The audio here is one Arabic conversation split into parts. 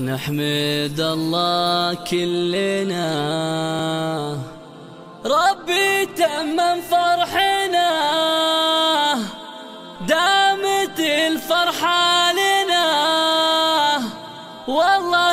نحمد الله كلنا. ربي تمم فرحنا. دامت الفرحة لنا. والله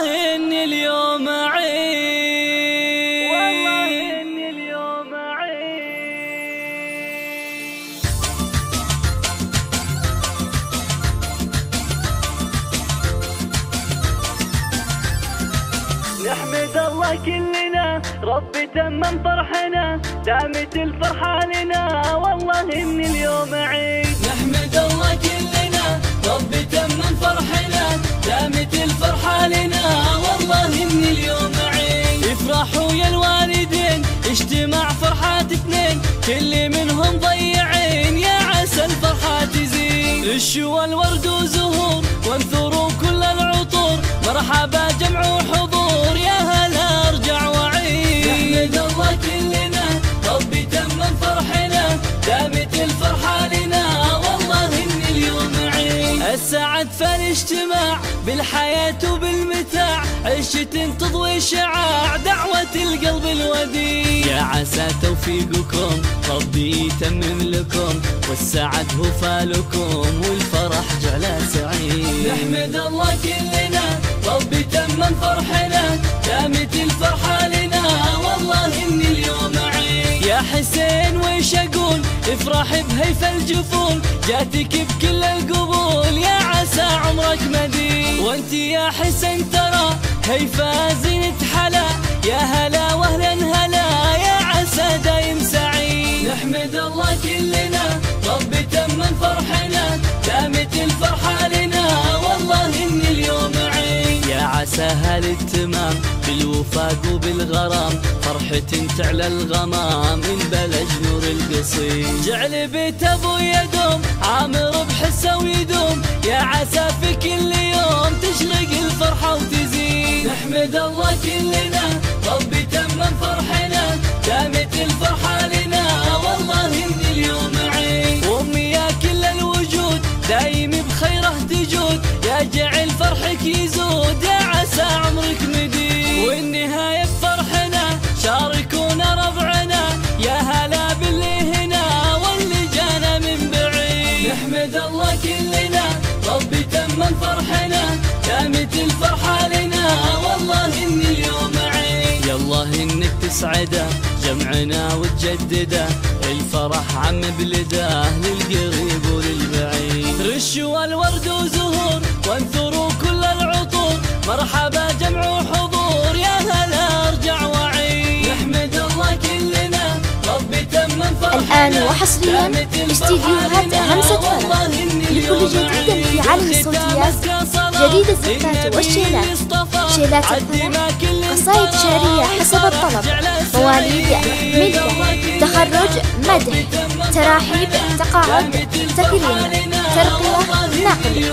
الله كلنا ربي تمم فرحنا دامت الفرحة لنا. والله إن اليوم عيد. نحمد الله كلنا ربي تمم فرحنا دامت الفرحة لنا. والله إن اليوم عيد. افرحوا يا الوالدين اجتماع فرحات اثنين كل منهم ضيعين. يا عسى الفرحة تزين الشوى الورد وزهور وانثروا كل العطور. مرحبا جمع السعد فالاجتماع بالحياة وبالمتاع عشة تضوي شعاع دعوة القلب الوديع. يا عسى توفيقكم ربي يتمم لكم والسعد هو فالكم والفرح جعله سعيد. نحمد الله كلنا ربي تمم فرحنا دامت الفرحة لنا والله إن اليوم عيد يا حسين ويش أقول؟ افرح بهيف الجفون جاتك بكل القبول. يا عمرك مديد وانت يا حسين ترى هيفا زينة حلا. يا هلا واهلا هلا يا عسى دايم سعيد. نحمد الله كلنا ربي تمم فرحنا. دامت الفرحة لنا والله إن اليوم عيد. يا عسى هالاتمام بالوفاق وبالغرام فرحة تعلى الغمام. من بلج نور القصيم. جعل بيت أبو يدوم عامر بحسه ويدوم. يا عسى في كل يوم تشرق الفرحة وتزيد. نحمد الله كلنا ربي تمم فرحنا. دامت الفرحة لنا والله ان اليوم عيد. وأمي يا كل الوجود دايم بخيره تجود. يا جعل فرحك يزود يا عسى عمرك نحمد الله كلنا ربي تمم فرحنا دامت الفرحة لنا. والله إن اليوم عيد يالله إنك تسعده جمعنا وتجدده الفرح عم بلده للقريب الآن وحصريا استديوهات همسة فرح. لكل جديد في عالم الصوتيات جديد الزفات والشيلات. شيلات الفرح قصائد شعرية حسب الطلب. مواليد ملة تخرج مدح تراحيب تقاعد تكريم ترقية نقل